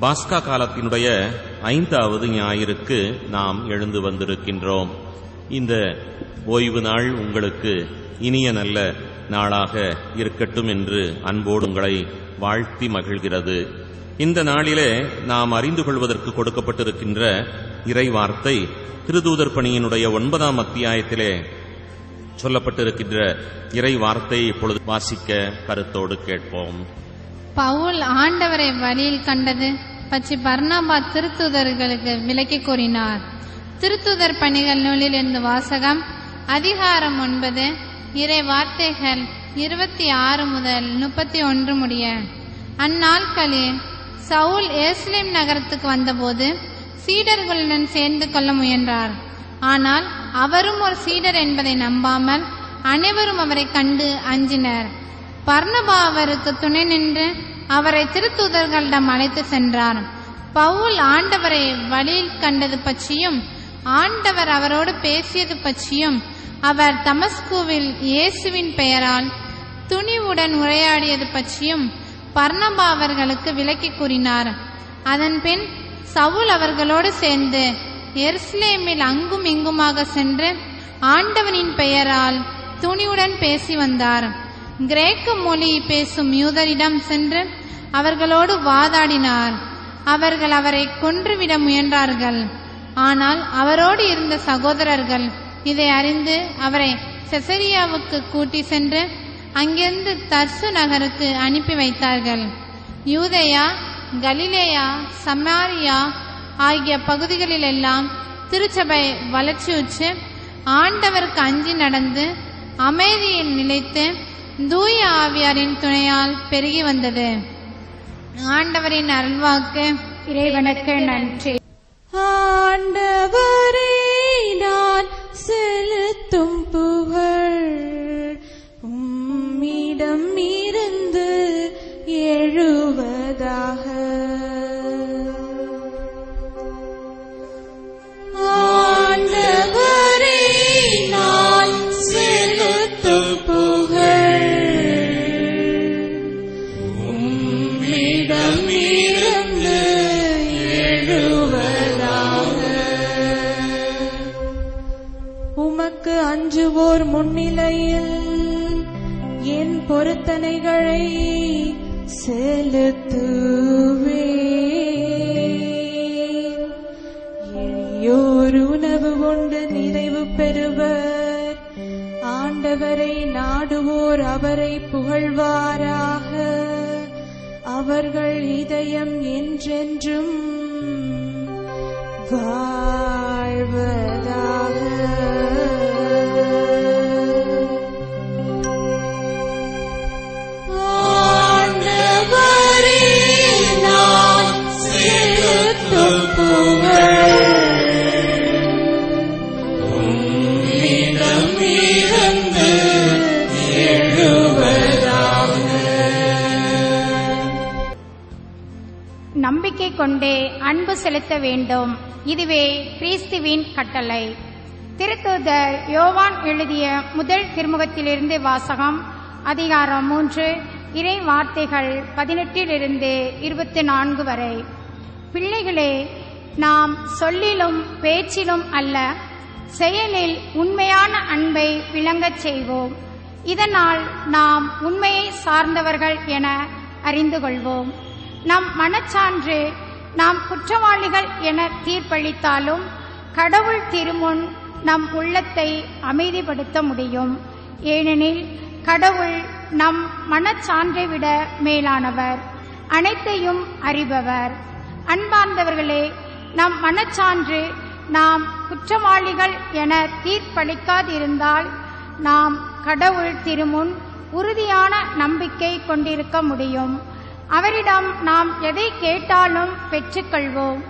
பாஸ்கா காலத்தினுடைய ஐந்தாவது ஞாயிற்கு நாம் எழுந்து வந்திருக்கின்றோம். இந்த ஓய்வு நாள் உங்களுக்கு இனிய நல்ல நாளாக இருக்கட்டும் என்று அன்போடு உங்களை வாழ்த்தி மகிழ்கிறது. இந்த நாளிலே நாம் அறிந்து கொள்வதற்கு கொடுக்கப்பட்டிருக்கின்ற இறை வார்த்தை திருதூதர் பணியினுடைய ஒன்பதாம் அத்தியாயத்திலே சொல்லப்பட்டிருக்கின்ற இறை வார்த்தையை இப்பொழுது வாசிக்க கருத்தோடு கேட்போம். பவுல் ஆண்டவரை வழியில் கண்டது. பற்றி பர்ணாபா திருத்துதர்களுக்கு விளக்கி கூறினார். திருத்துதர் பணிகள் நூலில் இருந்து வாசகம் அதிகாரம் ஒன்பது இறை வார்த்தைகள் இருபத்தி ஆறு முதல் முப்பத்தி ஒன்று முடிய. அந்நாட்களில் சவுல் ஏஸ்லேம் நகரத்துக்கு வந்தபோது சீடர்களுடன் சேர்ந்து கொள்ள முயன்றார். ஆனால் அவரும் ஒரு சீடர் என்பதை நம்பாமல் அனைவரும் அவரை கண்டு அஞ்சினர். பர்ணபா அவருக்கு துணை நின்று அவரை திருத்தூதர்களிடம் அழைத்து சென்றார். பவுல் ஆண்டவரை வழியில் கண்டது பற்றியும் ஆண்டவர் அவரோடு பேசியது பற்றியும் அவர் தமஸ்குவில் இயேசுவின் பெயரால் துணிவுடன் உரையாடியது பற்றியும் பர்ணபா அவர்களுக்கு விளக்கி கூறினார். அதன்பின் சவுல் அவர்களோடு சேர்ந்து எருசலேமில் அங்கும் இங்குமாக சென்று ஆண்டவனின் பெயரால் துணிவுடன் பேசி வந்தார். கிரேக்க மொழி பேசும் யூதரிடம் சென்று அவர்களோடு வாதாடினார். அவர்கள் அவரை கொன்றுவிட முயன்றார்கள். ஆனால் அவரோடு இருந்த சகோதரர்கள் இதை அறிந்து அவரை செசரியாவுக்கு கூட்டி சென்று அங்கிருந்து தர்சு நகருக்கு அனுப்பி வைத்தார்கள். யூதேயா கலிலேயா சமாரியா ஆகிய பகுதிகளிலெல்லாம் திருச்சபை வளர்ச்சியுற்று ஆண்டவருக்கு அஞ்சி நடந்து அமைதியில் நிலைத்து தூய ஆவியாரின் துணையால் பெருகி வந்தது. ஆண்டவரின் அருள்வாக்கு இறைவனுக்கு நன்றி. ஆண்ட அஞ்சுவோர் முன்னிலையில் என் பொருத்தனைகளை செலுத்துவே எளியோர் உணவு கொண்டு நிறைவு பெறுவர். ஆண்டவரை நாடுவோர் அவரை புகழ்வாராக. அவர்கள் இதயம் என்றென்றும் வாழ்வர். கொண்டே அன்பு செலுத்த வேண்டும். இதுவே கிறிஸ்துவின் கட்டளை. திருத்தூதர் யோவான் எழுதிய முதல் திருமுகத்திலிருந்து வாசகம் அதிகாரம் மூன்று இறை வார்த்தைகள் பதினெட்டிலிருந்து இருபத்தி நான்கு வரை. பிள்ளைகளே நாம் சொல்லிலும் பேச்சிலும் அல்ல செயலில் உண்மையான அன்பை விளங்கச் செய்வோம். இதனால் நாம் உண்மையை சார்ந்தவர்கள் என அறிந்து கொள்வோம். நம் மனச்சான்று நாம் குற்றவாளிகள் என தீர்ப்பளித்தாலும் கடவுள் திருமுன் நம் உள்ளத்தை அமைதிப்படுத்த முடியும். ஏனெனில் கடவுள் நம் மனச்சான்றை விட மேலானவர் அனைத்தையும் அறிபவர். அன்பார்ந்தவர்களே நம் மனச்சான்று நாம் குற்றவாளிகள் என தீர்ப்பளிக்காதிருந்தால் நாம் கடவுள் திருமுன் உறுதியான நம்பிக்கை கொண்டிருக்க முடியும். அவரிடம் நாம் எதை கேட்டாலும் பெற்றுக்கொள்வோம்.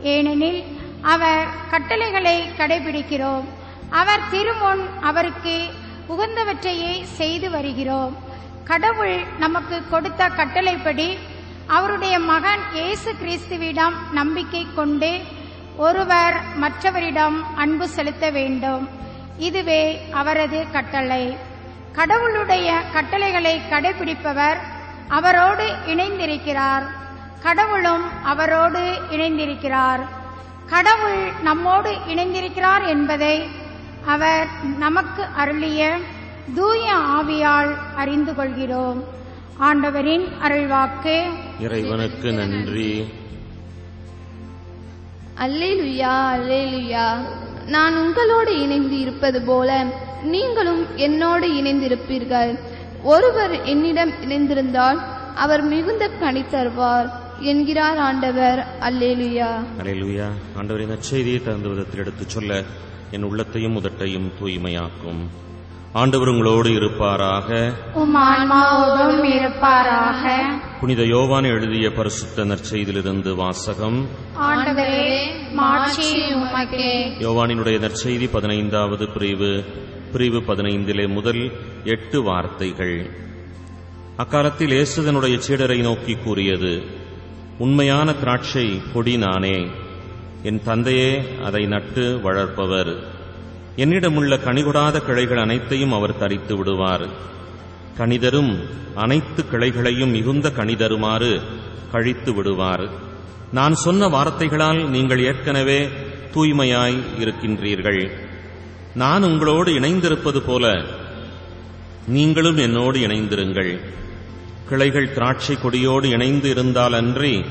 ஏனெனில் அவர் கட்டளைகளை கடைபிடிக்கிறோம். அவர் திருமுன் அவருக்கு உகந்தவற்றையே செய்து வருகிறோம். கடவுள் நமக்கு கொடுத்த கட்டளைப்படி அவருடைய மகன் இயேசு கிறிஸ்துவிடம் நம்பிக்கை கொண்டு ஒருவர் மற்றவரிடம் அன்பு செலுத்த வேண்டும். இதுவே அவரது கட்டளை. கடவுளுடைய கட்டளைகளை கடைபிடிப்பவர் அவரோடு இணைந்திருக்கிறார். கடவுளும் அவரோடு இணைந்திருக்கிறார். கடவுள் நம்மோடு இணைந்திருக்கிறார் என்பதை அவர் நமக்கு அருளிய தூய ஆவியால் அறிந்து கொள்கிறோம். ஆண்டவரின் அருள்வாக்கு. இறைவனுக்கு நன்றி. அல்லேலுயா அல்லேலுயா. நான் உங்களோடு இணைந்து இருப்பது போல நீங்களும் என்னோடு இணைந்திருப்பீர்கள். ஒருவர் என்னிடம் இணைந்திருந்தால் அவர் மிகுந்த கனி தருவார் என்கிறார் ஆண்டவர். அல்லேலுயா. அலையலுயா ஆண்டவரின் நற்செய்தியை தகுந்த விதத்தில் எடுத்துச் சொல்ல என் உள்ளத்தையும் உதட்டையும் தூய்மையாக்கும். ஆண்டவர் உங்களோடு இருப்பாராக. இருப்பாராக. புனித யோவான் எழுதிய பரிசுத்த நற்செய்தியிலிருந்து வாசகம். ஆண்டவரே மாட்சி உமக்கே. யோவானினுடைய நற்செய்தி பதினைந்தாவது பிரிவு. பிரிவு பதினைந்திலே முதல் எட்டு வார்த்தைகள். அக்காலத்தில் இயேசுதனுடைய சீடரை நோக்கி கூறியது உண்மையான திராட்சை கொடி நானே என் தந்தையே அதை நட்டு வளர்ப்பவர். என்னிடமுள்ள கனிகொடாத கிளைகள் அனைத்தையும் அவர் தரித்து விடுவார். கணிதரும் அனைத்து கிளைகளையும் மிகுந்த கணிதருமாறு கழித்து விடுவார். நான் சொன்ன வார்த்தைகளால் நீங்கள் ஏற்கனவே தூய்மையாய் இருக்கின்றீர்கள். நான் உங்களோடு இணைந்திருப்பது போல நீங்களும் என்னோடு இணைந்திருங்கள். கிளைகள் திராட்சை கொடியோடு இணைந்து இருந்தால் அன்றி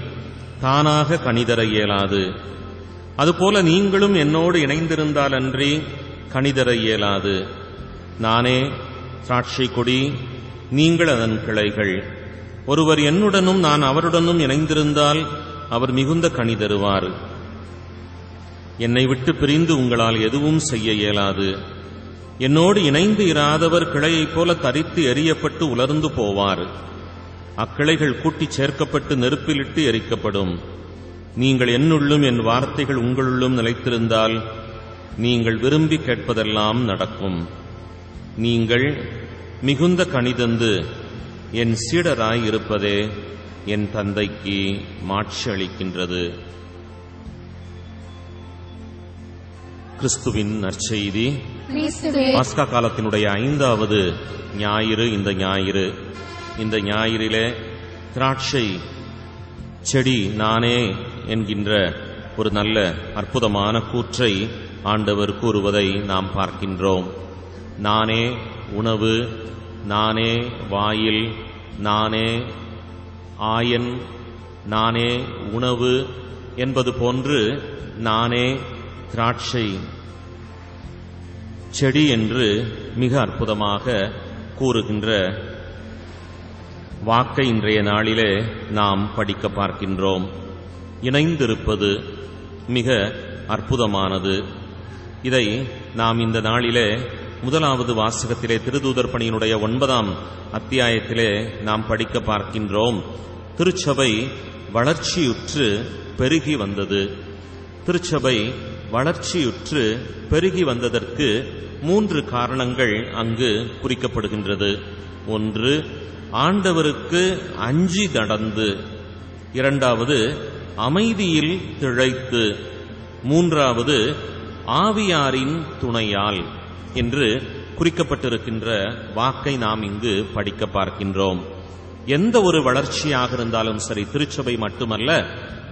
தானாக கணிதர இயலாது. அதுபோல நீங்களும் என்னோடு இணைந்திருந்தால் அன்றி கணிதர இயலாது. நானே திராட்சை கொடி நீங்கள் அதன் கிளைகள். ஒருவர் என்னுடனும் நான் அவருடனும் இணைந்திருந்தால் அவர் மிகுந்த கனி தருவார் என்னை விட்டு பிரிந்து உங்களால் எதுவும் செய்ய இயலாது. என்னோடு இணைந்து இராதவர் கிளையைப் போல தரித்து எரியப்பட்டு உலர்ந்து போவார். அக்கிளைகள் கூட்டிச் சேர்க்கப்பட்டு நெருப்பிலிட்டு எரிக்கப்படும். நீங்கள் என்னுள்ளும் என் வார்த்தைகள் உங்களுள்ளும் நிலைத்திருந்தால் நீங்கள் விரும்பி கேட்பதெல்லாம் நடக்கும். நீங்கள் மிகுந்த கணிதந்து என் சீடராய் இருப்பதே என் தந்தைக்கு மாட்சி அளிக்கின்றது. கிறிஸ்துவின் நற்செய்தி. பாஸ்கா காலத்தினுடைய ஐந்தாவது ஞாயிறு இந்த ஞாயிறு. இந்த ஞாயிறிலே திராட்சை செடி நானே என்கின்ற ஒரு நல்ல அற்புதமான கூற்றை ஆண்டவர் கூறுவதை நாம் பார்க்கின்றோம். நானே உணவு நானே வாயில் நானே ஆயன் நானே உணவு என்பது போன்று நானே திராட்சை செடி என்று மிக அற்புதமாக கூறுகின்ற வாக்கை இன்றைய நாளிலே நாம் படிக்க பார்க்கின்றோம். இணைந்திருப்பது மிக அற்புதமானது. இதை நாம் இந்த நாளிலே முதலாவது வாசகத்திலே திருதூதர் பணியினுடைய ஒன்பதாம் அத்தியாயத்திலே நாம் படிக்க பார்க்கின்றோம். திருச்சபை வளர்ச்சியுற்று பெருகி வந்தது. திருச்சபை வளர்ச்சியுற்று பெருகி வந்ததற்கு மூன்று காரணங்கள் அங்கு குறிக்கப்படுகின்றது. ஒன்று ஆண்டவருக்கு அஞ்சி நடந்து. இரண்டாவது அமைதியில் திழைத்து. மூன்றாவது ஆவியாரின் துணையால் என்று குறிக்கப்பட்டிருக்கின்ற வாக்கை நாம் இங்கு படிக்க பார்க்கின்றோம். எந்த ஒரு வளர்ச்சியாக இருந்தாலும் சரி திருச்சபை மட்டுமல்ல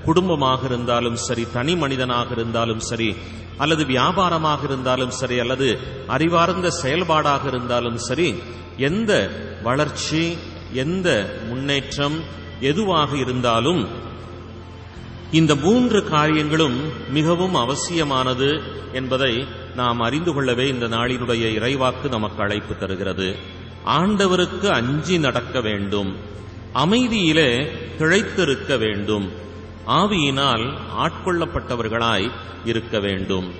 குடும்பமாக இருந்தாலும் சரி தனி மனிதனாக இருந்தாலும் சரி அல்லது வியாபாரமாக இருந்தாலும் சரி அல்லது அறிவார்ந்த செயல்பாடாக இருந்தாலும் சரி எந்த வளர்ச்சி எந்த முன்னேற்றம் எதுவாக இருந்தாலும் இந்த மூன்று காரியங்களும் மிகவும் அவசியமானது என்பதை நாம் அறிந்து கொள்ளவே இந்த நாளினுடைய இறைவாக்கு நமக்கு அழைப்பு தருகிறது. ஆண்டவருக்கு அஞ்சி நடக்க வேண்டும். அமைதியிலே திழைத்திருக்க வேண்டும். ஆவியினால் ஆட்கொள்ளப்பட்டவர்களாய் இருக்க வேண்டும்.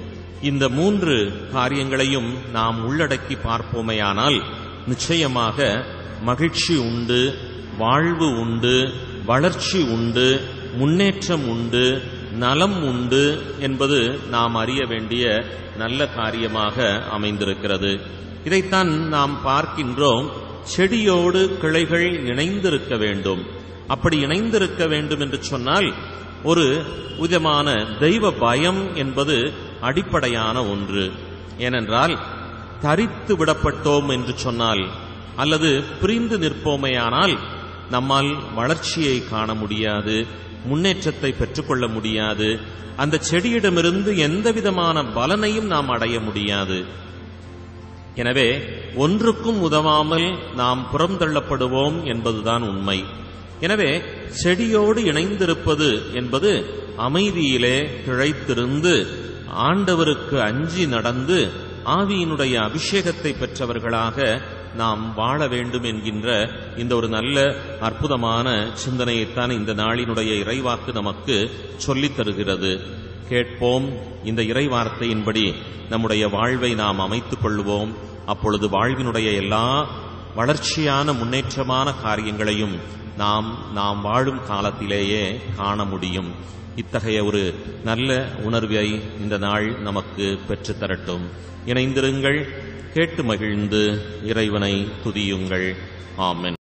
இந்த மூன்று காரியங்களையும் நாம் உள்ளடக்கி பார்ப்போமேயானால் நிச்சயமாக மகிழ்ச்சி உண்டு வாழ்வு உண்டு வளர்ச்சி உண்டு முன்னேற்றம் உண்டு நலம் உண்டு என்பது நாம் அறிய வேண்டிய நல்ல காரியமாக அமைந்திருக்கிறது. இதைத்தான் நாம் பார்க்கின்றோம். செடியோடு கிளைகள் இணைந்திருக்க வேண்டும். அப்படி இணைந்திருக்க வேண்டும் என்று சொன்னால் ஒரு விதமான தெய்வ பயம் என்பது அடிப்படையான ஒன்று. ஏனென்றால் தரித்து விடப்பட்டோம் என்று சொன்னால் அல்லது பிரிந்து நிற்போமேயானால் நம்மால் வளர்ச்சியை காண முடியாது முன்னேற்றத்தை பெற்றுக்கொள்ள முடியாது அந்த செடியிடமிருந்து எந்த விதமான பலனையும் நாம் அடைய முடியாது. எனவே ஒன்றுக்கும் உதவாமல் நாம் புறந்தள்ளப்படுவோம் என்பதுதான் உண்மை. எனவே செடியோடு இணைந்திருப்பது என்பது அமைதியிலே கிழைத்திருந்து ஆண்டவருக்கு அஞ்சி நடந்து ஆவியினுடைய அபிஷேகத்தை பெற்றவர்களாக நாம் வாழ வேண்டும் என்கின்ற இந்த ஒரு நல்ல அற்புதமான சிந்தனையைத்தான் இந்த நாளினுடைய இறைவாக்கு நமக்கு சொல்லித் தருகிறது. கேட்போம் இந்த இறைவார்த்தையின்படி நம்முடைய வாழ்வை நாம் அமைத்துக் கொள்வோம். அப்பொழுது வாழ்வினுடைய எல்லா வளர்ச்சியான முன்னேற்றமான காரியங்களையும் நாம் நாம் வாழும் காலத்திலேயே காண முடியும். இத்தகைய ஒரு நல்ல உணர்வை இந்த நாள் நமக்கு பெற்றுத் தரட்டும். இணைந்திருங்கள் கேட்டு மகிழ்ந்து இறைவனை துதியுங்கள். ஆமென்.